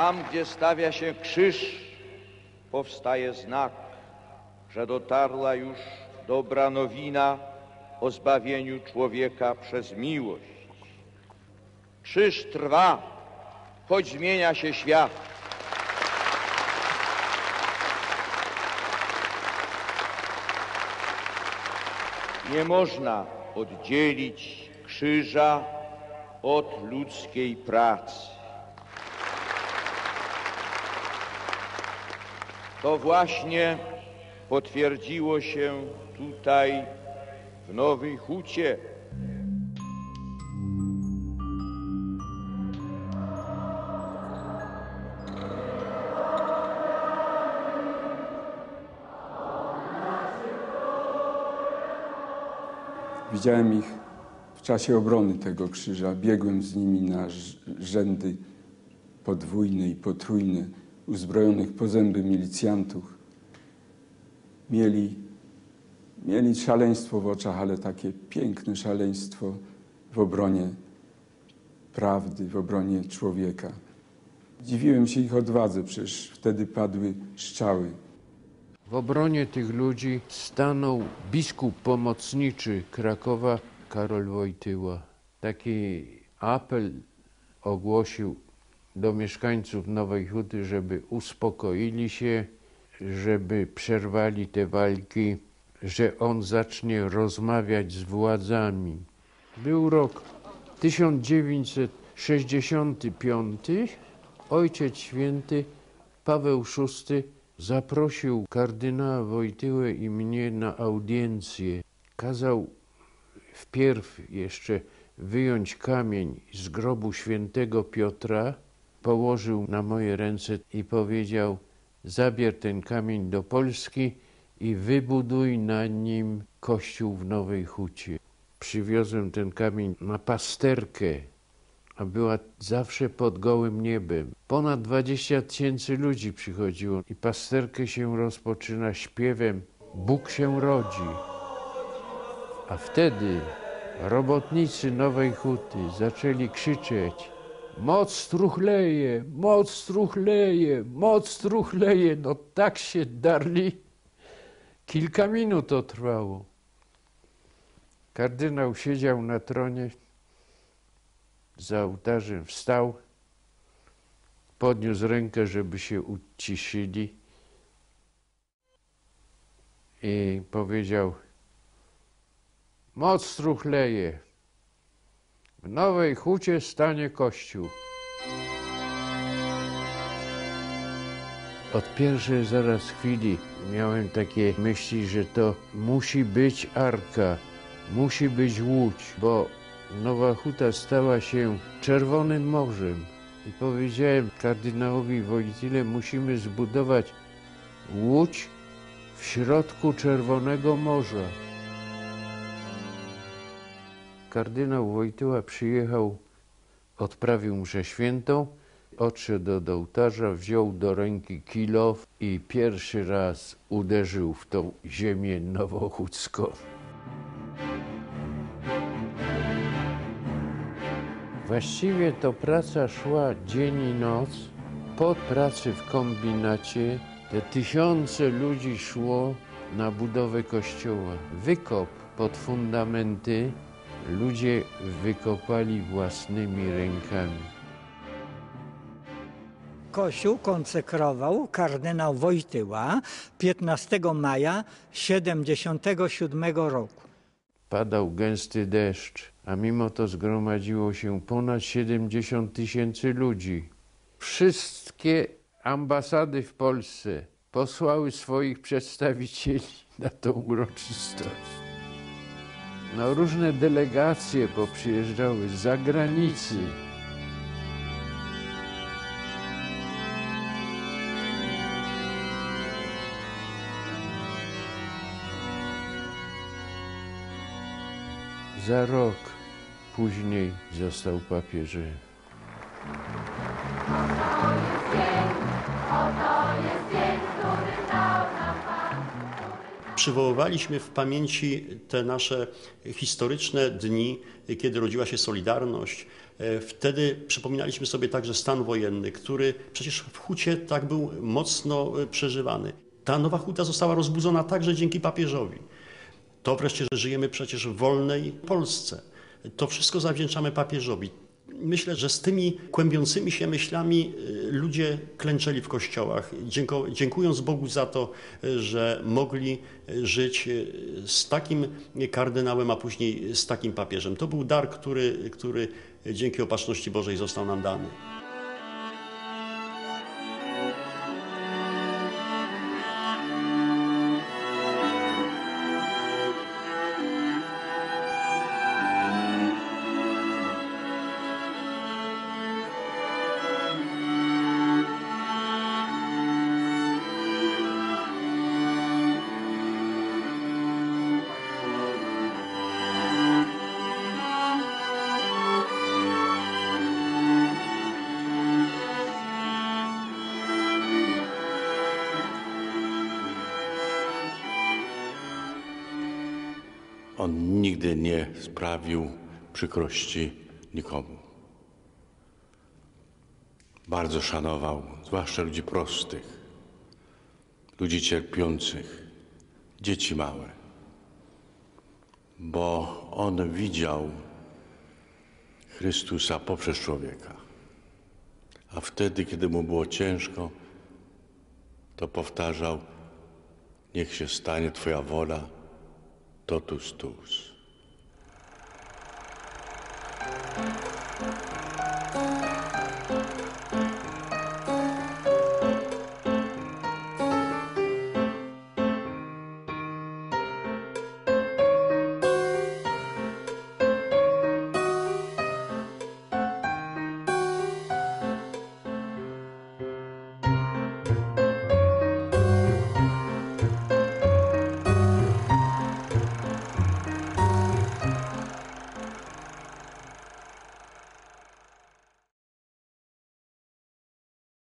Tam, gdzie stawia się krzyż, powstaje znak, że dotarła już dobra nowina o zbawieniu człowieka przez miłość. Krzyż trwa, choć zmienia się świat. Nie można oddzielić krzyża od ludzkiej pracy. To właśnie potwierdziło się tutaj w Nowej Hucie. Widziałem ich w czasie obrony tego krzyża. Biegłem z nimi na rzędy podwójne i potrójne, uzbrojonych po zęby milicjantów. Mieli, mieli szaleństwo w oczach, ale takie piękne szaleństwo w obronie prawdy, w obronie człowieka. Dziwiłem się ich odwadze, przecież wtedy padły strzały. W obronie tych ludzi stanął biskup pomocniczy Krakowa Karol Wojtyła. Taki apel ogłosił do mieszkańców Nowej Huty, żeby uspokoili się, żeby przerwali te walki, że on zacznie rozmawiać z władzami. Był rok 1965. Ojciec Święty Paweł VI zaprosił kardynała Wojtyłę i mnie na audiencję. Kazał wpierw jeszcze wyjąć kamień z grobu świętego Piotra, położył na moje ręce i powiedział: Zabier ten kamień do Polski i wybuduj na nim kościół w Nowej Hucie. Przywiozłem ten kamień na pasterkę, a była zawsze pod gołym niebem. Ponad 20 tysięcy ludzi przychodziło i pasterkę się rozpoczyna śpiewem Bóg się rodzi. A wtedy robotnicy Nowej Huty zaczęli krzyczeć Moc truchleje, moc truchleje, moc truchleje. No tak się darli. Kilka minut to trwało. Kardynał siedział na tronie, za ołtarzem wstał, podniósł rękę, żeby się uciszyli i powiedział Moc truchleje, w Nowej Hucie stanie kościół. Od pierwszej zaraz chwili miałem takie myśli, że to musi być arka, musi być łódź, bo Nowa Huta stała się Czerwonym Morzem. I powiedziałem kardynałowi Wojtyle, musimy zbudować łódź w środku Czerwonego Morza. Kardynał Wojtyła przyjechał, odprawił mszę świętą, odszedł do ołtarza, wziął do ręki kilof i pierwszy raz uderzył w tą ziemię nowochódzką. Właściwie to praca szła dzień i noc. Po pracy w kombinacie te tysiące ludzi szło na budowę kościoła. Wykop pod fundamenty ludzie wykopali własnymi rękami. Kościół konsekrował kardynał Wojtyła 15 maja 77 roku. Padał gęsty deszcz, a mimo to zgromadziło się ponad 70 tysięcy ludzi. Wszystkie ambasady w Polsce posłały swoich przedstawicieli na tą uroczystość. No, różne delegacje poprzyjeżdżały z zagranicy. Za rok później został papieżem. Przywoływaliśmy w pamięci te nasze historyczne dni, kiedy rodziła się Solidarność. E, Wtedy przypominaliśmy sobie także stan wojenny, który przecież w Hucie tak był mocno e, przeżywany. Ta nowa huta została rozbudzona także dzięki papieżowi. To wreszcie, że żyjemy przecież w wolnej Polsce. To wszystko zawdzięczamy papieżowi. Myślę, że z tymi kłębiącymi się myślami y, ludzie klęczeli w kościołach, dziękując Bogu za to, y, że mogli y, żyć z takim kardynałem, a później z takim papieżem. To był dar, który, który dzięki opatrzności Bożej został nam dany. On nigdy nie sprawił przykrości nikomu. Bardzo szanował, zwłaszcza ludzi prostych, ludzi cierpiących, dzieci małe, bo on widział Chrystusa poprzez człowieka. A wtedy, kiedy mu było ciężko, to powtarzał: Niech się stanie Twoja wola, todos tus.